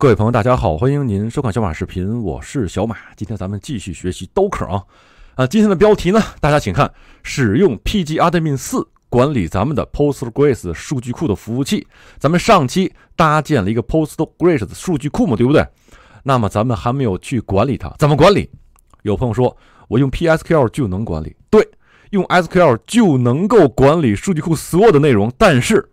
各位朋友，大家好，欢迎您收看小马视频，我是小马。今天咱们继续学习 Docker 啊，啊，今天的标题呢，大家请看，使用 pgadmin 四管理咱们的 Postgres 数据库的服务器。咱们上期搭建了一个 Postgres 的数据库嘛，对不对？那么咱们还没有去管理它，怎么管理？有朋友说我用 PSQL 就能管理，对，用 SQL 就能够管理数据库所有的内容，但是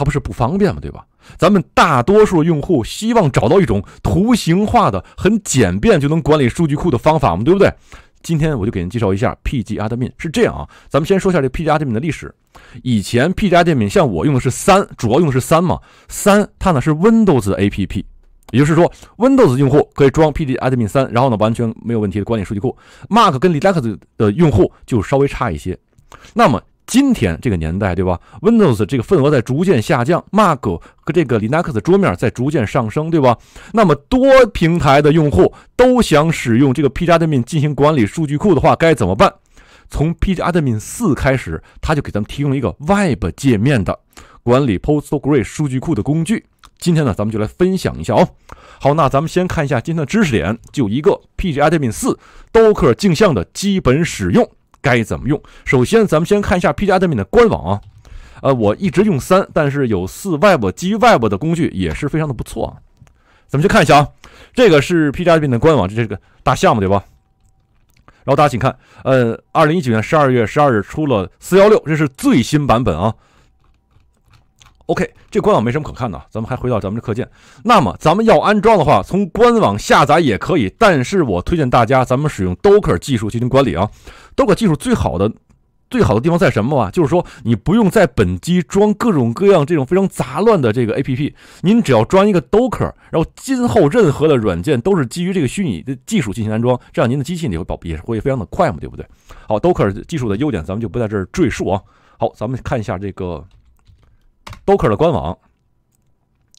它不是不方便嘛，对吧？咱们大多数用户希望找到一种图形化的、很简便就能管理数据库的方法嘛，对不对？今天我就给您介绍一下 pgadmin。是这样啊，咱们先说一下这 pgadmin 的历史。以前 pgadmin 像我用的是三，主要用的是三嘛。三它呢是 Windows app，也就是说 Windows 用户可以装 pgadmin 三，然后呢完全没有问题的管理数据库。Mac 跟 Linux 的用户就稍微差一些。那么今天这个年代，对吧？Windows 这个份额在逐渐下降，Mac 和这个 Linux 桌面在逐渐上升，对吧？那么多平台的用户都想使用这个 pgadmin 进行管理数据库的话，该怎么办？从 pgadmin 四开始，它就给咱们提供了一个 Web 界面的管理 Postgres 数据库的工具。今天呢，咱们就来分享一下哦。好，那咱们先看一下今天的知识点，就一个 pgadmin 四 Docker 镜像的基本使用。该怎么用？首先，咱们先看一下 pgadmin 的官网啊。呃，我一直用三，但是有四 Web 基于 Web 的工具也是非常的不错啊。咱们去看一下啊，这个是 pgadmin 的官网，这是个大项目对吧？然后大家请看，呃，二零一九年十二月十二日出了四幺六，这是最新版本啊。OK，这官网没什么可看的，咱们还回到咱们的课件。那么咱们要安装的话，从官网下载也可以，但是我推荐大家咱们使用 Docker 技术进行管理啊。Docker 技术最好的最好的地方在什么啊？就是说你不用在本机装各种各样这种非常杂乱的这个 APP，您只要装一个 Docker，然后今后任何的软件都是基于这个虚拟的技术进行安装，这样您的机器也会保也会非常的快嘛，对不对？好，Docker 技术的优点咱们就不在这儿赘述啊。好，咱们看一下这个。Docker 的官网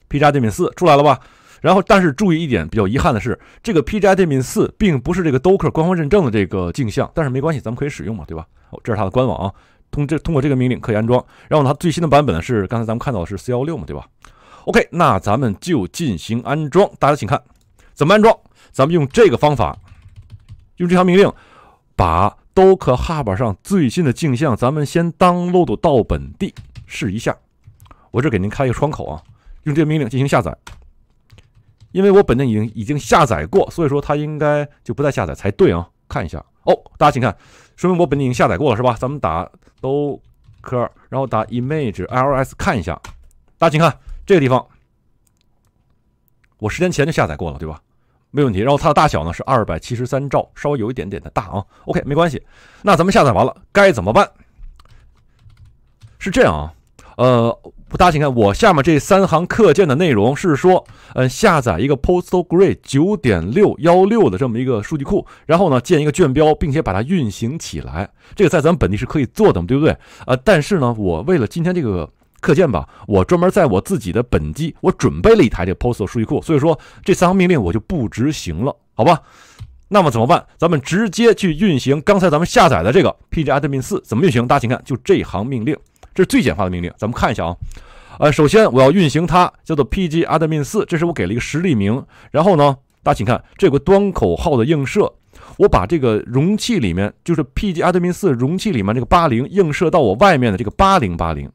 p 加 dm 四出来了吧？然后，但是注意一点，比较遗憾的是，这个 pgadmin 四并不是这个 Docker 官方认证的这个镜像，但是没关系，咱们可以使用嘛，对吧？哦，这是它的官网啊，通这通过这个命令可以安装。然后它最新的版本呢是刚才咱们看到的是四幺六嘛，对吧？OK，那咱们就进行安装。大家请看怎么安装？咱们用这个方法，用这条命令，把 Docker Hub 上最新的镜像，咱们先 download 到本地试一下。我这给您开一个窗口啊，用这个命令进行下载。因为我本地已经已经下载过，所以说它应该就不再下载才对啊。看一下哦，大家请看，说明我本地已经下载过了是吧？咱们打 doc，然后打 image ls 看一下，大家请看这个地方，我十年前就下载过了对吧？没问题。然后它的大小呢是二百七十三兆，稍微有一点点的大啊。OK，没关系。那咱们下载完了该怎么办？是这样啊。呃，大家请看，我下面这三行课件的内容是说，呃，下载一个 Postgres 九点六幺六的这么一个数据库，然后呢，建一个卷标，并且把它运行起来。这个在咱们本地是可以做的，对不对？呃，但是呢，我为了今天这个课件吧，我专门在我自己的本机，我准备了一台这个 Postgres 数据库，所以说这三行命令我就不执行了，好吧？那么怎么办？咱们直接去运行刚才咱们下载的这个 pgadmin 四，怎么运行？大家请看，就这行命令。这是最简化的命令，咱们看一下啊。呃，首先我要运行它，叫做 pgadmin 四，这是我给了一个实例名。然后呢，大家请看这个端口号的映射，我把这个容器里面，就是 pgadmin 四容器里面这个八零映射到我外面的这个八零八零。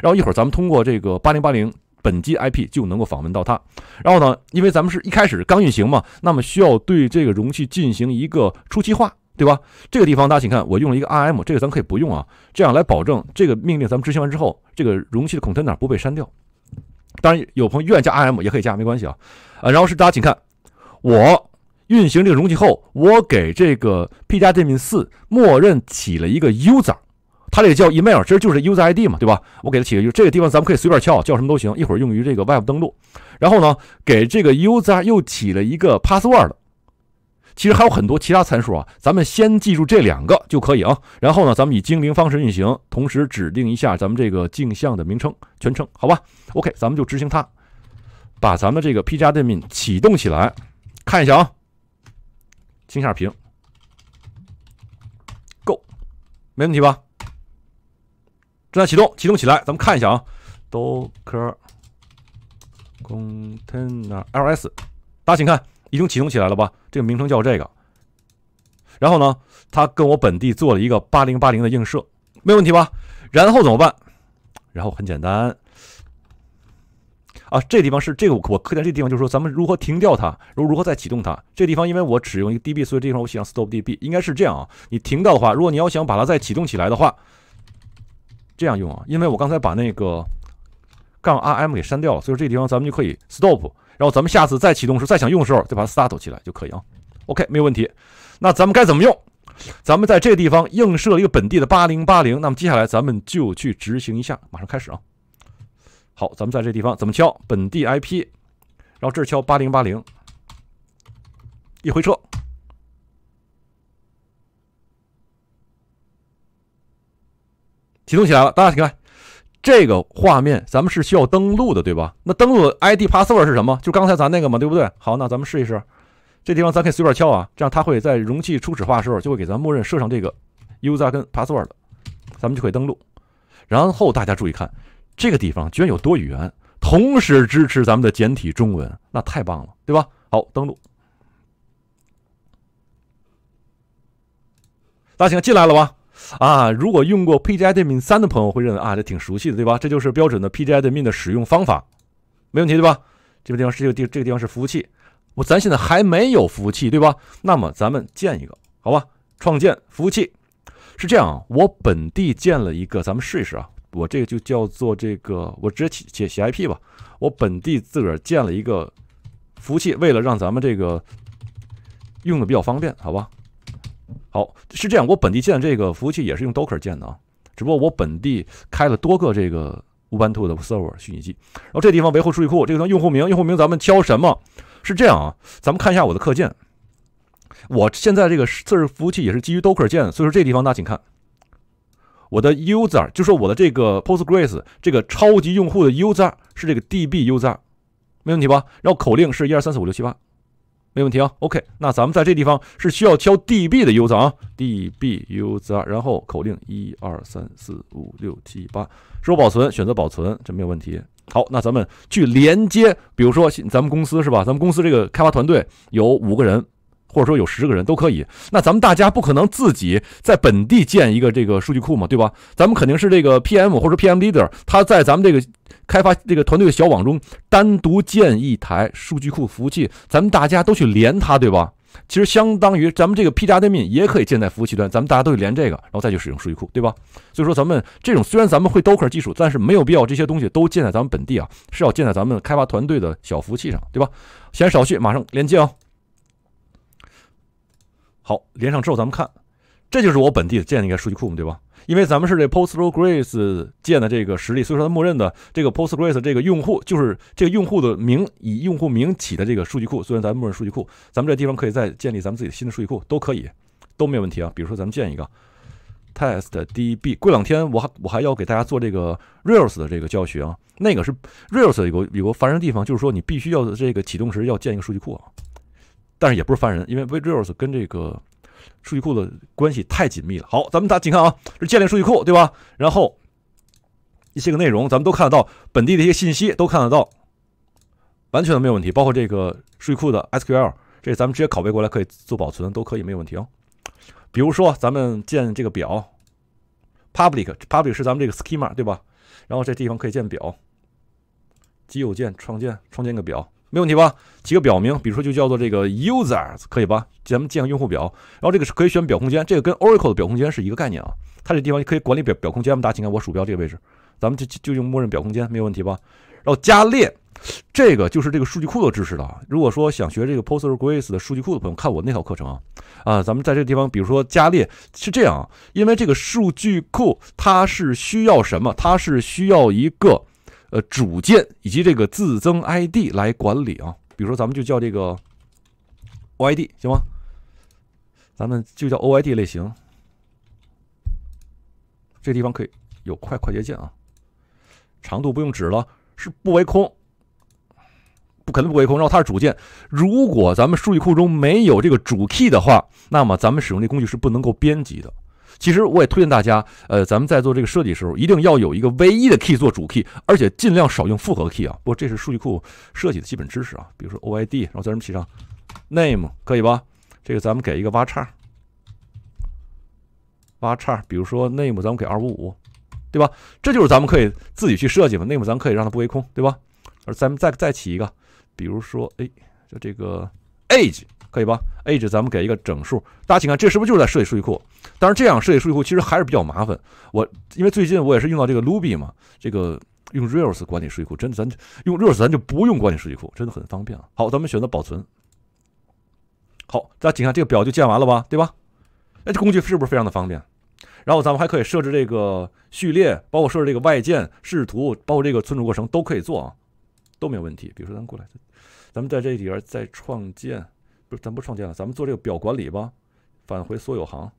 然后一会儿咱们通过这个八零八零本机 IP 就能够访问到它。然后呢，因为咱们是一开始刚运行嘛，那么需要对这个容器进行一个初期化。对吧？这个地方大家请看，我用了一个 rm，这个咱可以不用啊，这样来保证这个命令咱们执行完之后，这个容器的 container 不被删掉。当然，有朋友愿意加 rm 也可以加，没关系啊。啊，然后是大家请看，我运行这个容器后，我给这个 pgadmin 四默认起了一个 user，它这个叫 email，其实就是 user id 嘛，对吧？我给它起个这个地方咱们可以随便敲，叫什么都行，一会儿用于这个 web 登录。然后呢，给这个 user 又起了一个 password。其实还有很多其他参数啊，咱们先记住这两个就可以啊。然后呢，咱们以精灵方式运行，同时指定一下咱们这个镜像的名称全称，好吧？OK，咱们就执行它，把咱们这个 pgadmin 启动起来，看一下啊，清下屏，Go，没问题吧？正在启动，启动起来，咱们看一下啊，Docker container ls，大家请看，已经启动起来了吧？这个名称叫这个。然后呢，它跟我本地做了一个八零八零的映射，没问题吧？然后怎么办？然后很简单。啊，这地方是这个我我课件这地方就是说咱们如何停掉它，如如何再启动它。这地方因为我只用一个 DB，所以这地方我写上 stop DB，应该是这样啊。你停掉的话，如果你要想把它再启动起来的话，这样用啊。因为我刚才把那个杠 RM 给删掉了，所以这地方咱们就可以 stop，然后咱们下次再启动时再想用的时候再把它 start 起来就可以啊。OK，没有问题。那咱们该怎么用？咱们在这个地方映射一个本地的八零八零，那么接下来咱们就去执行一下，马上开始啊。好，咱们在这地方怎么敲本地 IP，然后这儿敲八零八零，一回车，启动起来了。大家请看，这个画面咱们是需要登录的，对吧？那登录 ID password 是什么？就刚才咱那个嘛，对不对？好，那咱们试一试。这地方咱可以随便敲啊，这样它会在容器初始化的时候就会给咱默认设上这个 user 跟 password，的咱们就可以登录。然后大家注意看。这个地方居然有多语言，同时支持咱们的简体中文，那太棒了，对吧？好，登录，大家进来了吧？啊，如果用过 pgadmin 三的朋友会认为啊，这挺熟悉的，对吧？这就是标准的 pgadmin 的使用方法，没问题，对吧？这个地方是这个地这个地方是服务器，我咱现在还没有服务器，对吧？那么咱们建一个，好吧？创建服务器是这样，我本地建了一个，咱们试一试啊。我这个就叫做这个，我直接写写 IP 吧。我本地自个儿建了一个服务器，为了让咱们这个用的比较方便，好吧？好，是这样，我本地建这个服务器也是用 Docker 建的啊，只不过我本地开了多个这个 Ubuntu 的 server 虚拟机。然后这地方维护数据库，这个地方用户名，用户名咱们敲什么？是这样啊，咱们看一下我的课件。我现在这个测试服务器也是基于 Docker 建的，所以说这地方大家请看。我的 user 就说我的这个 Postgres 这个超级用户的 user 是这个 DB user，没问题吧？然后口令是一二三四五六七八，没问题啊。OK，那咱们在这地方是需要敲 DB 的 user 啊，DB user，然后口令一二三四五六七八，是否保存？选择保存，这没有问题。好，那咱们去连接，比如说咱们公司是吧？咱们公司这个开发团队有五个人。或者说有十个人都可以，那咱们大家不可能自己在本地建一个这个数据库嘛，对吧？咱们肯定是这个 PM 或者 PM leader，他在咱们这个开发这个团队的小网中单独建一台数据库服务器，咱们大家都去连它，对吧？其实相当于咱们这个 P 加 admin 也可以建在服务器端，咱们大家都去连这个，然后再去使用数据库，对吧？所以说咱们这种虽然咱们会 Docker 技术，但是没有必要这些东西都建在咱们本地啊，是要建在咱们开发团队的小服务器上，对吧？闲少叙，马上连接啊！好，连上之后咱们看，这就是我本地建的一个数据库嘛，对吧？因为咱们是这 Postgres 建的这个实例，所以说它默认的这个 Postgres 这个用户就是这个用户的名以用户名起的这个数据库。虽然咱默认数据库，咱们这地方可以再建立咱们自己的新的数据库，都可以，都没有问题啊。比如说咱们建一个 TestDB，过两天我还我还要给大家做这个 Rails 的这个教学啊。那个是 Rails 有个有个烦人的地方，就是说你必须要这个启动时要建一个数据库啊。但是也不是烦人，因为 Rails 跟这个数据库的关系太紧密了。好，咱们大家请看啊，这建立数据库，对吧？然后一些个内容咱们都看得到，本地的一些信息都看得到，完全都没有问题。包括这个数据库的 SQL，这咱们直接拷贝过来可以做保存，都可以没有问题哦。比如说咱们建这个表，public，public 是咱们这个 schema，对吧？然后这地方可以建表，基友建创建创建个表。没问题吧？几个表名，比如说就叫做这个 users，可以吧？咱们建个用户表，然后这个是可以选表空间，这个跟 Oracle 的表空间是一个概念啊。它这地方可以管理表表空间嘛？大家请看我鼠标这个位置，咱们就就用默认表空间，没有问题吧？然后加列，这个就是这个数据库的知识了。如果说想学这个 Postgres 的数据库的朋友，看我那套课程啊，啊，咱们在这个地方，比如说加列是这样啊，因为这个数据库它是需要什么？它是需要一个。呃，主件以及这个自增 ID 来管理啊，比如说咱们就叫这个 OID 行吗？咱们就叫 OID 类型，这地方可以有快快捷键啊，长度不用指了，是不为空，不肯定不为空。然后它是主件，如果咱们数据库中没有这个主 key 的话，那么咱们使用这工具是不能够编辑的。其实我也推荐大家，呃，咱们在做这个设计时候，一定要有一个唯一的 key 做主 key，而且尽量少用复合 key 啊。不过这是数据库设计的基本知识啊。比如说 OID，然后在这写上 name，可以吧？这个咱们给一个挖叉，挖叉。比如说 name，咱们给二五五，对吧？这就是咱们可以自己去设计嘛。name 咱们可以让它不为空，对吧？而咱们再再起一个，比如说，哎，就这个 age。可以吧？age 咱们给一个整数，大家请看，这是不是就是在设计数据库？当然，这样设计数据库其实还是比较麻烦。我因为最近我也是用到这个 Ruby 嘛，这个用 Rails 管理数据库，真的咱用 Rails 咱就不用管理数据库，真的很方便啊。好，咱们选择保存。好，大家请看，这个表就建完了吧？对吧？哎，这工具是不是非常的方便？然后咱们还可以设置这个序列，包括设置这个外键视图，包括这个存储过程都可以做啊，都没有问题。比如说，咱们过来，咱们在这里边再创建。不是，咱不创建了，咱们做这个表管理吧。返回所有行，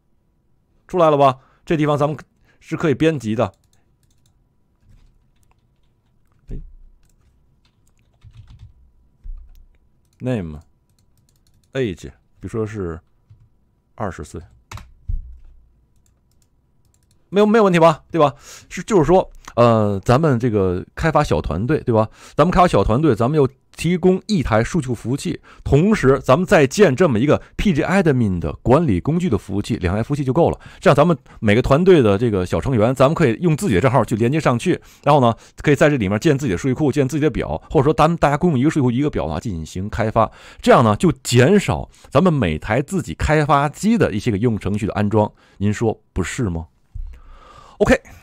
出来了吧？这地方咱们是可以编辑的。哎，name，age，比如说是二十岁，没有没有问题吧？对吧？是就是说，呃，咱们这个开发小团队，对吧？咱们开发小团队，咱们又。提供一台数据库服务器，同时咱们再建这么一个 pgadmin 的管理工具的服务器，两台服务器就够了。这样咱们每个团队的这个小成员，咱们可以用自己的账号去连接上去，然后呢，可以在这里面建自己的数据库，建自己的表，或者说咱们大家共用一个数据库一个表啊进行开发。这样呢，就减少咱们每台自己开发机的一些个应用程序的安装。您说不是吗？OK。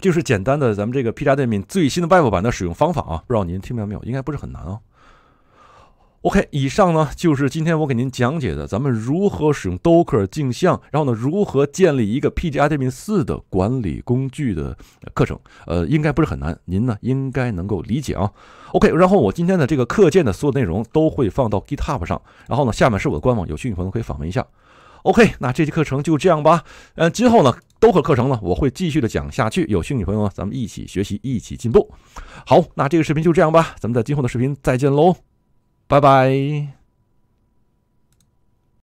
就是简单的咱们这个 pgadmin 最新的 Web 版的使用方法啊，不知道您听明白没有？应该不是很难啊。OK，以上呢就是今天我给您讲解的咱们如何使用 Docker 镜像，然后呢如何建立一个 pgadmin 四的管理工具的课程。呃，应该不是很难，您呢应该能够理解啊。OK，然后我今天的这个课件的所有内容都会放到 GitHub 上，然后呢下面是我的官网，有兴趣朋友可以访问一下。OK，那这节课程就这样吧。呃，今后呢，都和课程呢，我会继续的讲下去。有兴趣朋友呢，咱们一起学习，一起进步。好，那这个视频就这样吧，咱们在今后的视频再见喽，拜拜。